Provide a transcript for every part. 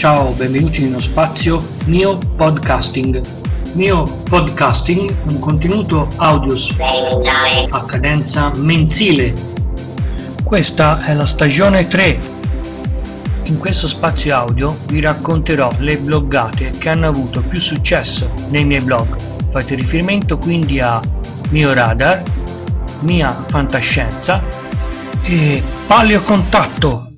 Ciao, benvenuti nello spazio Mio Podcasting. Mio Podcasting è un contenuto audio a cadenza mensile. Questa è la stagione 3. In questo spazio audio vi racconterò le bloggate che hanno avuto più successo nei miei blog. Fate riferimento quindi a Mio Radar, Mia Fantascienza e Paleo Contatto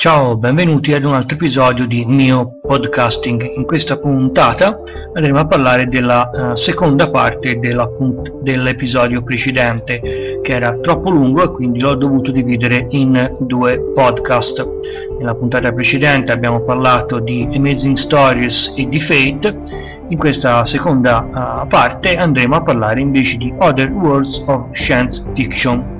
Ciao, benvenuti ad un altro episodio di Mio Podcasting. In questa puntata andremo a parlare della uh, seconda parte dell'episodio precedente, che era troppo lungo e quindi l'ho dovuto dividere in due podcast. Nella puntata precedente abbiamo parlato di Amazing Stories e di Fate. In questa seconda uh, parte andremo a parlare invece di Other Worlds of Science Fiction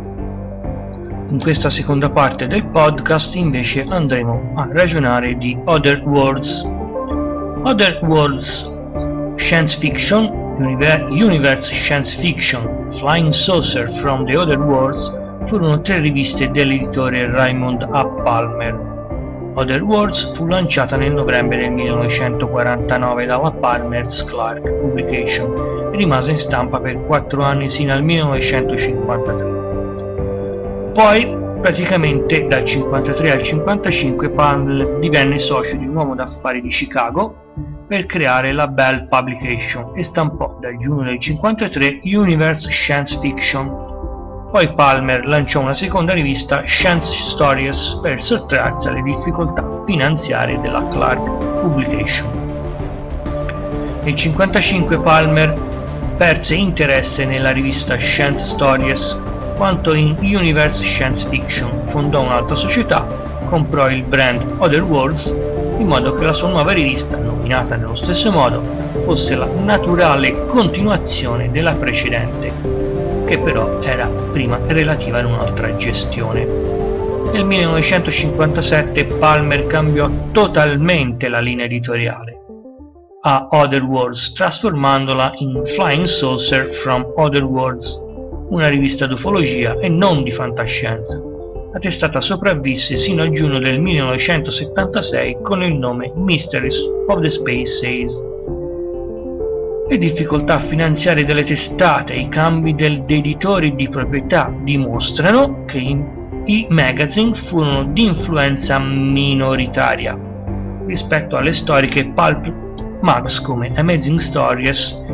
in questa seconda parte del podcast invece andremo a ragionare di Other Worlds. Other Worlds Science Fiction, Universe Science Fiction, Flying Saucer from the Other Worlds furono tre riviste dell'editore Raymond A. Palmer. Other Worlds fu lanciata nel novembre del 1949 dalla Palmer's Clark Publication e rimase in stampa per quattro anni sino al 1953. Poi, praticamente dal 53 al 55, Palm divenne socio di un uomo d'affari di Chicago per creare la Bell Publication e stampò dal giugno del 53 Universe Science Fiction. Poi Palmer lanciò una seconda rivista Science Stories per sottrarsi alle difficoltà finanziarie della Clark Publication. Nel 1955 Palmer perse interesse nella rivista Science Stories quanto in Universe Science Fiction fondò un'altra società, comprò il brand Other Worlds in modo che la sua nuova rivista, nominata nello stesso modo, fosse la naturale continuazione della precedente, che però era prima relativa ad un'altra gestione. Nel 1957 Palmer cambiò totalmente la linea editoriale a Other Worlds, trasformandola in Flying Saucer from Other Worlds una rivista d'ufologia e non di fantascienza. La testata sopravvisse sino a giugno del 1976 con il nome Mysteries of the Space Says. Le difficoltà finanziarie delle testate e i cambi del, dei editori di proprietà dimostrano che i magazine furono di influenza minoritaria rispetto alle storiche pulp mags come Amazing Stories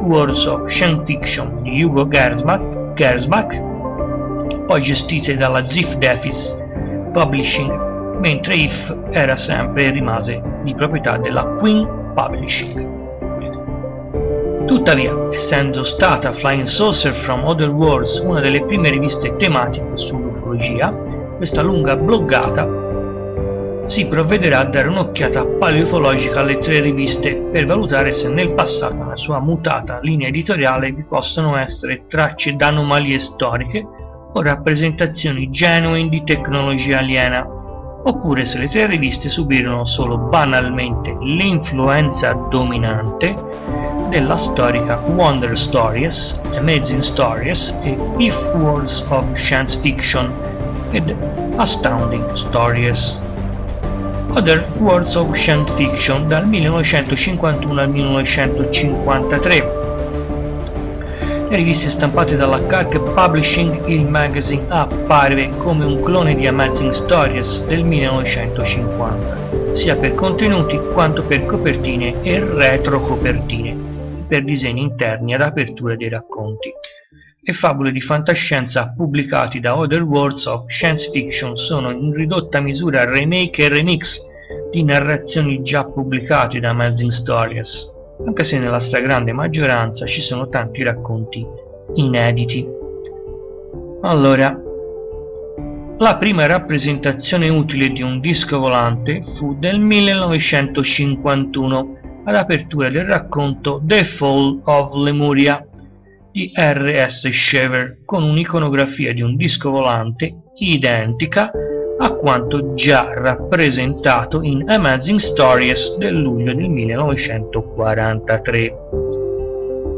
Words of Science Fiction di Hugo Gersbach poi gestite dalla Ziff Davis Publishing, mentre If era sempre e rimase di proprietà della Queen Publishing. Tuttavia, essendo stata Flying Saucer from Other Worlds una delle prime riviste tematiche sull'ufologia, questa lunga bloggata si provvederà a dare un'occhiata paleofologica alle tre riviste per valutare se nel passato, nella sua mutata linea editoriale, vi possono essere tracce d'anomalie storiche o rappresentazioni genuine di tecnologia aliena, oppure se le tre riviste subirono solo banalmente l'influenza dominante della storica Wonder Stories, Amazing Stories e If Worlds of Science Fiction ed Astounding Stories. Other Worlds of Science Fiction dal 1951 al 1953. Le riviste stampate dalla Clark Publishing, il magazine appare come un clone di Amazing Stories del 1950, sia per contenuti quanto per copertine e retrocopertine, per disegni interni ad apertura dei racconti. Le favole di fantascienza pubblicati da Other Worlds of Science Fiction sono in ridotta misura remake e remix di narrazioni già pubblicate da Amazing Stories, anche se nella stragrande maggioranza ci sono tanti racconti inediti. Allora, la prima rappresentazione utile di un disco volante fu del 1951 ad apertura del racconto The Fall of Lemuria di R.S. Shaver con un'iconografia di un disco volante identica a quanto già rappresentato in Amazing Stories del luglio del 1943.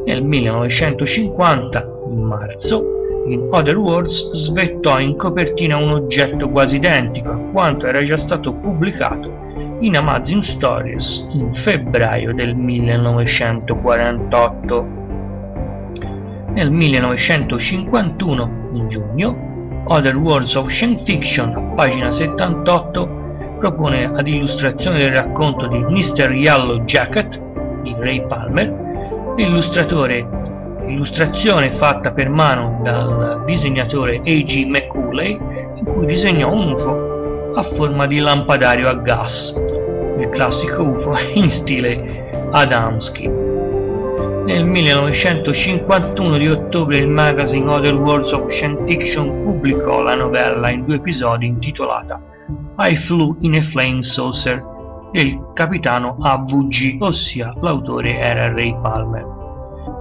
Nel 1950, in marzo, in Other Worlds svettò in copertina un oggetto quasi identico a quanto era già stato pubblicato in Amazing Stories in febbraio del 1948. Nel 1951, in giugno, Other Worlds of Science Fiction, pagina 78, propone ad illustrazione del racconto di Mr. Yellow Jacket di Ray Palmer illustrazione fatta per mano dal disegnatore A.G. McCulley in cui disegnò un UFO a forma di lampadario a gas, il classico UFO in stile Adamski. Nel 1951 di ottobre il magazine Other Worlds of Science Fiction pubblicò la novella in due episodi intitolata I Flew in a Flame Saucer del capitano AVG, ossia l'autore era Ray Palmer.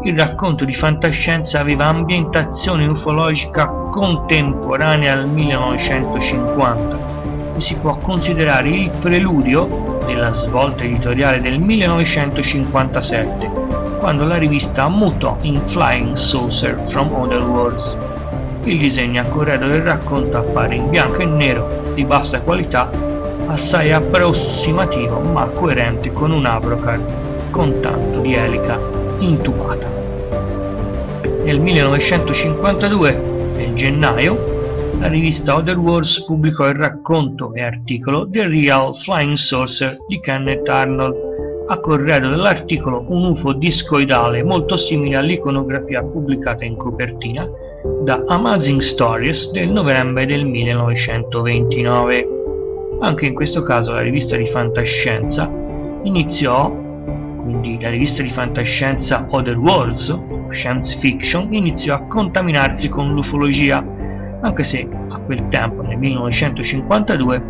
Il racconto di fantascienza aveva ambientazione ufologica contemporanea al 1950 e si può considerare il preludio della svolta editoriale del 1957, quando la rivista mutò in Flying Saucer from Other Worlds. Il disegno a corredo del racconto appare in bianco e nero, di bassa qualità, assai approssimativo ma coerente con un Avrocard con tanto di elica intubata. Nel 1952, nel gennaio, la rivista Other Wars pubblicò il racconto e articolo The Real Flying Saucer di Kenneth Arnold, a corredo dell'articolo un UFO discoidale molto simile all'iconografia pubblicata in copertina da Amazing Stories del novembre del 1929. Anche in questo caso la rivista di fantascienza iniziò quindi la rivista di fantascienza Other Worlds, Science Fiction, iniziò a contaminarsi con l'ufologia, anche se a quel tempo, nel 1952,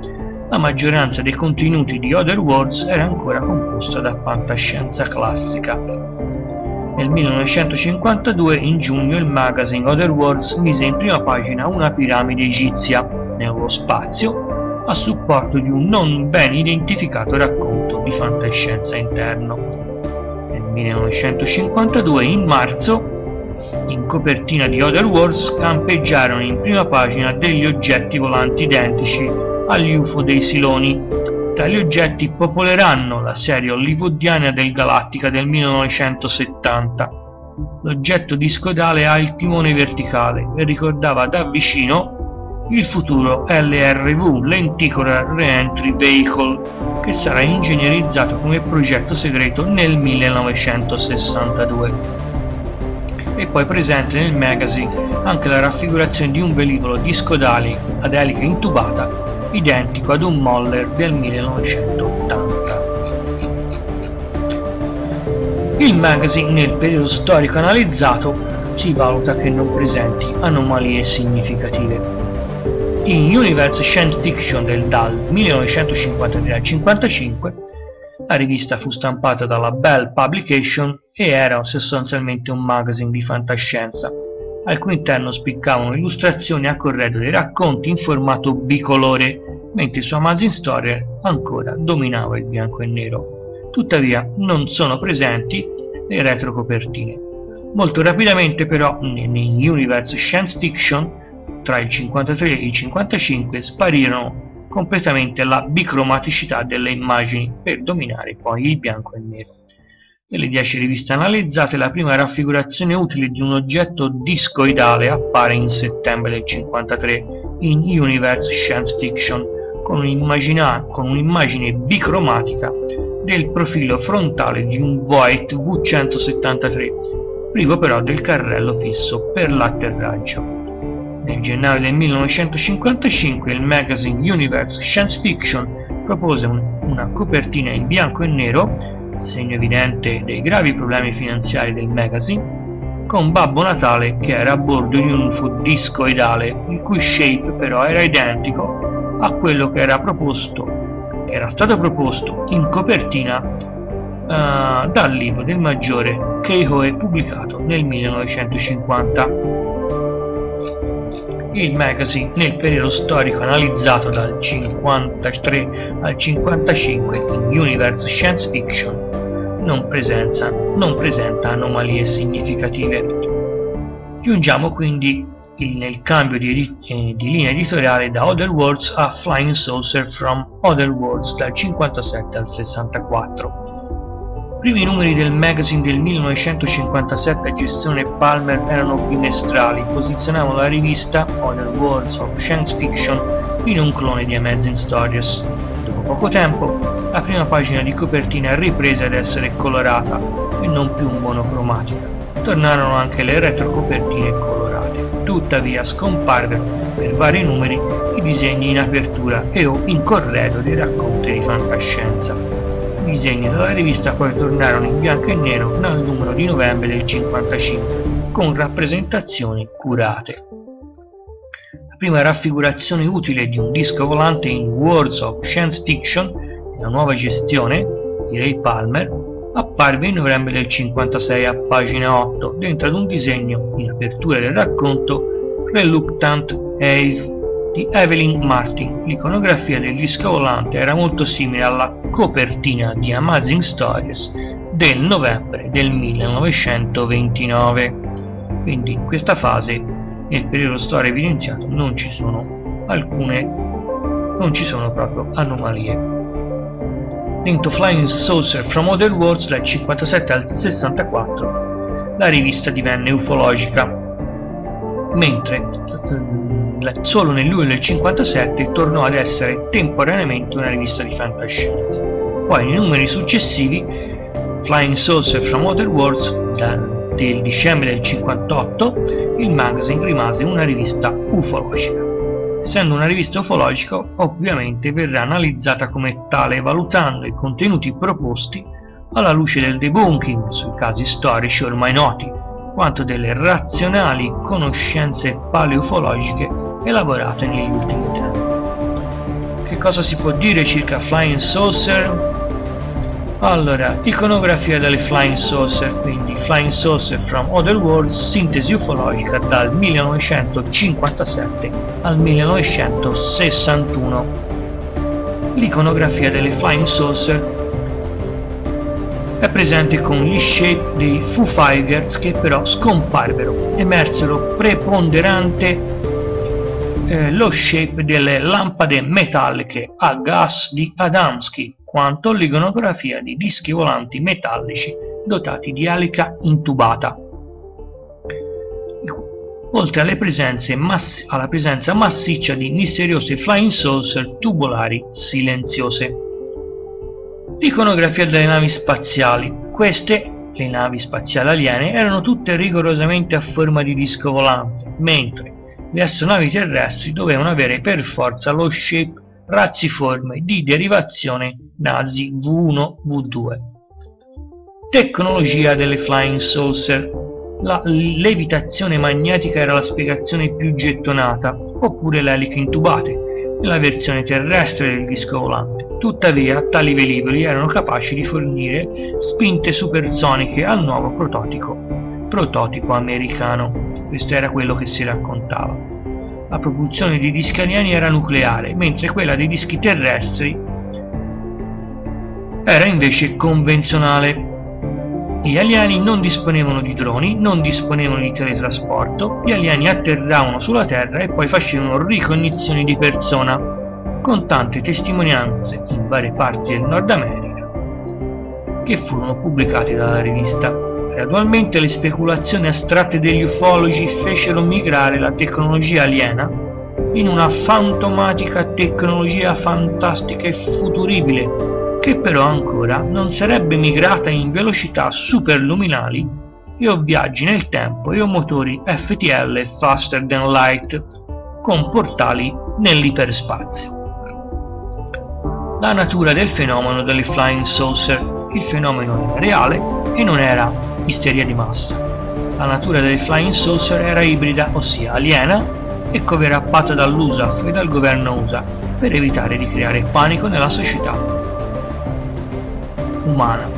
la maggioranza dei contenuti di Other Worlds era ancora composta da fantascienza classica. Nel 1952, in giugno, il magazine Other Worlds mise in prima pagina una piramide egizia nello spazio a supporto di un non ben identificato racconto di fantascienza interno. 1952 in marzo in copertina di Other Wars campeggiarono in prima pagina degli oggetti volanti identici agli UFO dei Siloni. Tali oggetti popoleranno la serie hollywoodiana del Galattica del 1970. L'oggetto discodale ha il timone verticale e ricordava da vicino il futuro LRV, Lenticular Reentry Vehicle, che sarà ingegnerizzato come progetto segreto nel 1962. E poi presente nel magazine anche la raffigurazione di un velivolo di scodali ad elica intubata, identico ad un Moller del 1980. Il magazine nel periodo storico analizzato si valuta che non presenti anomalie significative in Universe Science Fiction del dal 1953 al 55 la rivista fu stampata dalla Bell Publication e era sostanzialmente un magazine di fantascienza, al cui interno spiccavano illustrazioni a corredo dei racconti in formato bicolore, mentre su Amazing Story ancora dominava il bianco e nero. Tuttavia non sono presenti le retrocopertine. Molto rapidamente però in Universe Science Fiction tra il 53 e il 55 sparirono completamente la bicromaticità delle immagini per dominare poi il bianco e il nero. Nelle 10 riviste analizzate la prima raffigurazione utile di un oggetto discoidale appare in settembre del 53 in Universe Science Fiction con un'immagine bicromatica del profilo frontale di un Voigt V173, privo però del carrello fisso per l'atterraggio. Nel gennaio del 1955 il magazine Universe Science Fiction propose un, una copertina in bianco e nero, segno evidente dei gravi problemi finanziari del magazine, con Babbo Natale che era a bordo di un UFO discoidale, il cui shape però era identico a quello che era proposto, che era stato proposto in copertina uh, dal libro del maggiore Keihoe pubblicato nel 1950 il magazine nel periodo storico analizzato dal 53 al 55 in Universe Science Fiction non, presenza, non presenta anomalie significative. Giungiamo quindi nel cambio di, eh, di, linea editoriale da Other Worlds a Flying Saucer from Other Worlds dal 57 al 64. I primi numeri del magazine del 1957 a gestione Palmer erano bimestrali, posizionavano la rivista Other Worlds of Science Fiction in un clone di Amazing Stories. Poco tempo, la prima pagina di copertina riprese ad essere colorata e non più monocromatica. Tornarono anche le retrocopertine colorate, tuttavia scomparvero per vari numeri i disegni in apertura e o in corredo dei racconti di fantascienza. I disegni della rivista poi tornarono in bianco e nero nel numero di novembre del 55 con rappresentazioni curate. Prima raffigurazione utile di un disco volante in Words of Science Fiction, la nuova gestione di Ray Palmer, apparve in novembre del 56 a pagina 8 dentro ad un disegno in apertura del racconto Reluctant Eve di Evelyn Martin. L'iconografia del disco volante era molto simile alla copertina di Amazing Stories del novembre del 1929. Quindi in questa fase, nel periodo storia evidenziato, non ci sono alcune, non ci sono proprio anomalie. Into Flying Saucer from Other Worlds dal 57 al 64 la rivista divenne ufologica, mentre eh, solo nel luglio del 57 tornò ad essere temporaneamente una rivista di fantascienza. Poi nei numeri successivi Flying Saucer from Other Worlds dal, del dicembre del 58 il magazine rimase una rivista ufologica. Essendo una rivista ufologica, ovviamente verrà analizzata come tale valutando i contenuti proposti alla luce del debunking sui casi storici ormai noti, quanto delle razionali conoscenze paleufologiche elaborate negli ultimi tempi. Che cosa si può dire circa Flying Saucer? Allora, iconografia delle Flying Saucer, quindi Flying Saucer from Other Worlds, sintesi ufologica dal 1957 al 1961. L'iconografia delle Flying Saucer è presente con gli shape dei Foo Fighters che però scomparvero, emersero preponderante eh, lo shape delle lampade metalliche a gas di Adamski quanto l'iconografia di dischi volanti metallici dotati di alica intubata. Oltre alle alla presenza massiccia di misteriose flying saucer tubolari silenziose. L'iconografia delle navi spaziali. Queste, le navi spaziali aliene, erano tutte rigorosamente a forma di disco volante, mentre le astronavi terrestri dovevano avere per forza lo shape razziforme di derivazione nazi V1-V2. Tecnologia delle Flying Saucer la levitazione magnetica era la spiegazione più gettonata, oppure le eliche intubate, nella versione terrestre del disco volante. Tuttavia, tali velivoli erano capaci di fornire spinte supersoniche al nuovo prototipo, prototipo americano. Questo era quello che si raccontava. La propulsione dei dischi alieni era nucleare, mentre quella dei dischi terrestri era invece convenzionale. Gli alieni non disponevano di droni, non disponevano di teletrasporto, gli alieni atterravano sulla Terra e poi facevano ricognizioni di persona, con tante testimonianze in varie parti del Nord America, che furono pubblicate dalla rivista. Gradualmente le speculazioni astratte degli ufologi fecero migrare la tecnologia aliena in una fantomatica tecnologia fantastica e futuribile, che però ancora non sarebbe migrata in velocità superluminali e o viaggi nel tempo e o motori FTL faster than light con portali nell'iperspazio. La natura del fenomeno delle flying saucer. Il fenomeno era reale e non era isteria di massa. La natura delle flying saucer era ibrida, ossia aliena, e coverappata dall'USAF e dal governo USA per evitare di creare panico nella società umana.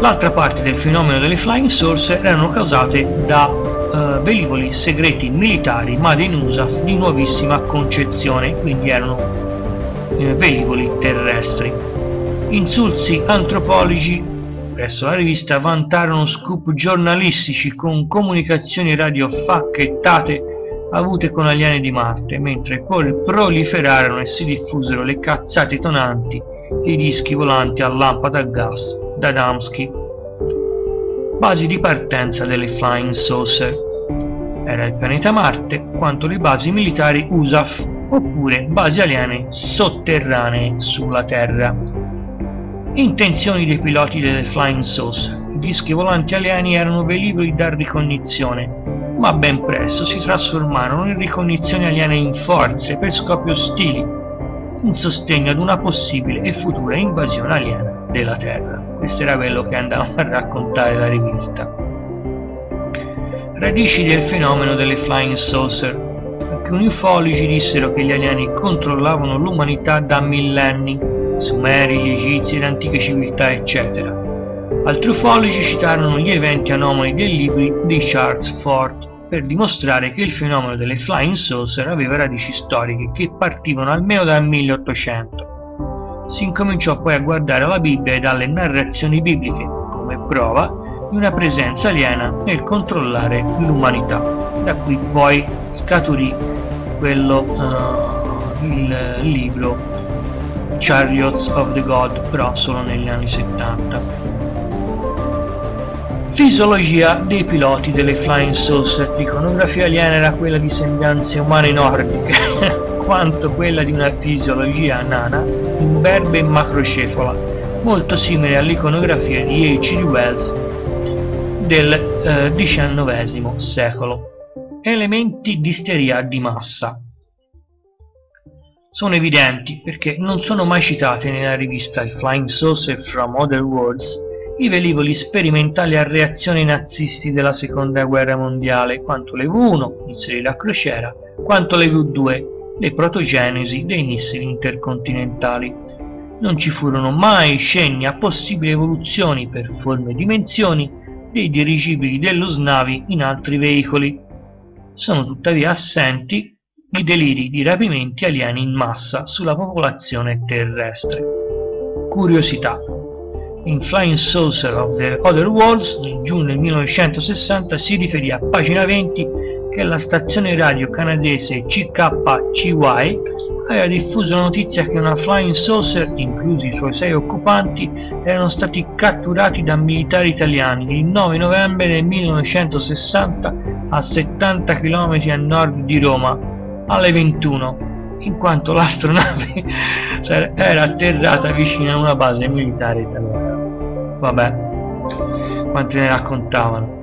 L'altra parte del fenomeno delle flying saucer erano causate da uh, velivoli segreti militari made in USAF di nuovissima concezione, quindi erano uh, velivoli terrestri. Insulsi antropologi presso la rivista vantarono scoop giornalistici con comunicazioni radiofacchettate avute con alieni di Marte, mentre poi proliferarono e si diffusero le cazzate tonanti dei dischi volanti a lampada a gas da Adamski. Basi di partenza delle Flying Saucer. Era il pianeta Marte quanto le basi militari USAF, oppure basi aliene sotterranee sulla Terra. Intenzioni dei piloti delle Flying Saucer. I dischi volanti alieni erano velivoli da ricognizione ma ben presto si trasformarono in ricognizioni aliene in forze per scopi ostili, in sostegno ad una possibile e futura invasione aliena della Terra. Questo era quello che andava a raccontare la rivista. Radici del fenomeno delle flying saucer. Alcuni ufologi dissero che gli alieni controllavano l'umanità da millenni, Sumeri, gli Egizi, le antiche civiltà, eccetera. Altri ufologi citarono gli eventi anomali dei libri di Charles Fort per dimostrare che il fenomeno delle flying saucer aveva radici storiche che partivano almeno dal 1800. Si incominciò poi a guardare la Bibbia e dalle narrazioni bibliche come prova di una presenza aliena nel controllare l'umanità. Da qui poi scaturì quello, uh, il libro Chariots of the God, però solo negli anni 70. Fisiologia dei piloti delle Flying Saucer. L'iconografia aliena era quella di sembianze umane nordiche, quanto quella di una fisiologia nana, imberbe e macrocefola, molto simile all'iconografia di H.G. Wells del eh, XIX secolo. Elementi di isteria di massa sono evidenti perché non sono mai citate nella rivista Il Flying Saucer from Other Worlds i velivoli sperimentali a reazione nazisti della seconda guerra mondiale, quanto le V1, missili da crociera, quanto le V2, le protogenesi dei missili intercontinentali. Non ci furono mai cenni a possibili evoluzioni per forme e dimensioni dei dirigibili dello SNAVI in altri veicoli. Sono tuttavia assenti i deliri di rapimenti alieni in massa sulla popolazione terrestre. Curiosità in Flying Saucer of the Other Worlds nel giugno 1960 si riferì a pagina 20 che la stazione radio canadese CKCY aveva diffuso la notizia che una Flying Saucer, inclusi i suoi sei occupanti, erano stati catturati da militari italiani il 9 novembre del 1960 a 70 km a nord di Roma alle 21 in quanto l'astronave era atterrata vicino a una base militare italiana. Vabbè, quanti ne raccontavano.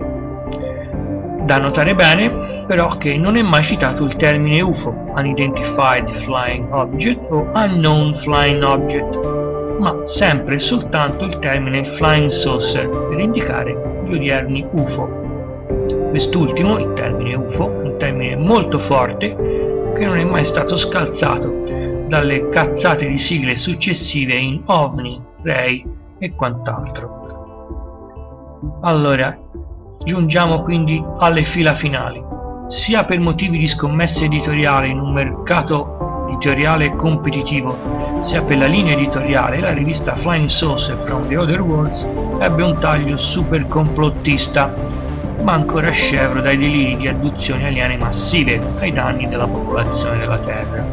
Da notare bene però che non è mai citato il termine UFO, Unidentified Flying Object o Unknown Flying Object, ma sempre e soltanto il termine Flying Saucer per indicare gli odierni UFO. Quest'ultimo, il termine UFO, un termine molto forte che non è mai stato scalzato dalle cazzate di sigle successive in OVNI, REI e quant'altro. Allora, giungiamo quindi alle fila finali. Sia per motivi di scommesse editoriali in un mercato editoriale competitivo, sia per la linea editoriale, la rivista Flying Saucer from the Other Worlds ebbe un taglio super complottista ma ancora scevro dai deliri di adduzioni aliene massive ai danni della popolazione della Terra.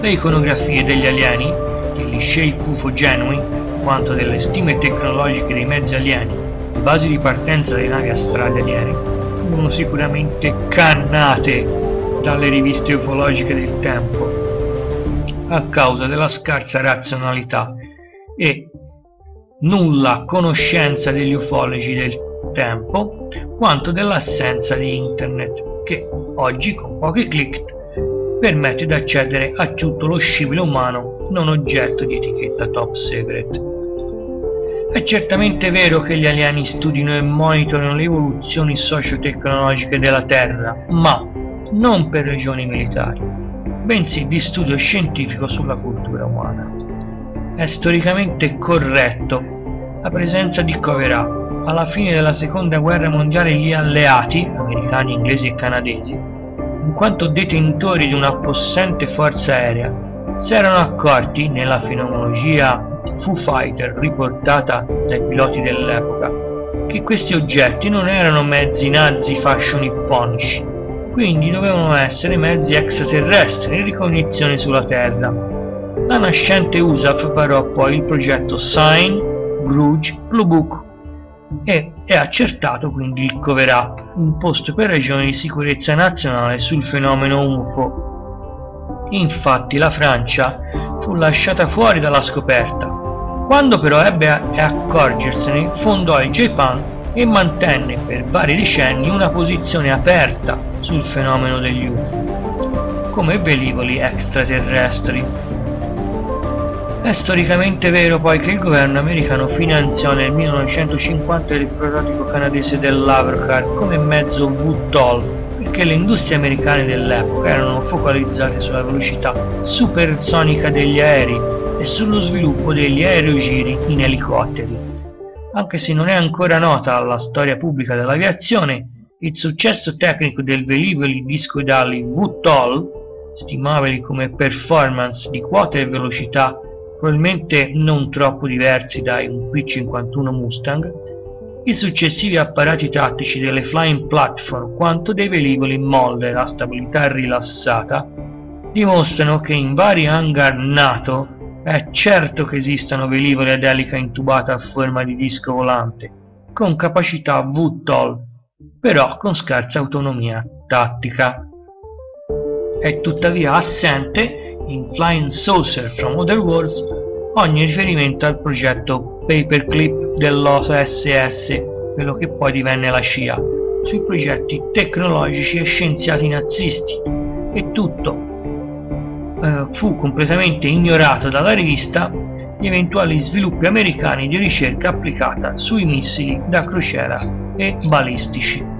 Le iconografie degli alieni, degli shape UFO genui, quanto delle stime tecnologiche dei mezzi alieni, le basi di partenza delle navi astrali aliene, furono sicuramente cannate dalle riviste ufologiche del tempo a causa della scarsa razionalità e nulla conoscenza degli ufologi del tempo quanto dell'assenza di internet che oggi con pochi clic permette di accedere a tutto lo scibile umano non oggetto di etichetta top secret. È certamente vero che gli alieni studino e monitorano le evoluzioni socio-tecnologiche della Terra, ma non per ragioni militari, bensì di studio scientifico sulla cultura umana. È storicamente corretto la presenza di cover-up alla fine della seconda guerra mondiale gli alleati, americani, inglesi e canadesi, in quanto detentori di una possente forza aerea, si erano accorti nella fenomenologia Foo Fighter riportata dai piloti dell'epoca che questi oggetti non erano mezzi nazi fascio nipponici, quindi dovevano essere mezzi extraterrestri in ricognizione sulla Terra. La nascente USAF varò poi il progetto Sign, Gruge, Blue Book e è accertato quindi il cover-up, imposto per ragioni di sicurezza nazionale sul fenomeno UFO. Infatti la Francia fu lasciata fuori dalla scoperta. Quando però ebbe a accorgersene, fondò il Japan e mantenne per vari decenni una posizione aperta sul fenomeno degli UFO, come velivoli extraterrestri. È storicamente vero poi che il governo americano finanziò nel 1950 il prototipo canadese dell'Avercar come mezzo VTOL perché le industrie americane dell'epoca erano focalizzate sulla velocità supersonica degli aerei e sullo sviluppo degli aerogiri in elicotteri. Anche se non è ancora nota la storia pubblica dell'aviazione, il successo tecnico del velivoli discoidali VTOL, stimabili come performance di quota e velocità probabilmente non troppo diversi dai un P-51 Mustang, i successivi apparati tattici delle flying platform quanto dei velivoli molle a stabilità rilassata dimostrano che in vari hangar NATO è certo che esistano velivoli ad elica intubata a forma di disco volante, con capacità VTOL, però con scarsa autonomia tattica. È tuttavia assente in Flying Saucer from Other Worlds ogni riferimento al progetto Paperclip dell'OSS, quello che poi divenne la CIA, sui progetti tecnologici e scienziati nazisti e tutto eh, fu completamente ignorato dalla rivista gli eventuali sviluppi americani di ricerca applicata sui missili da crociera e balistici.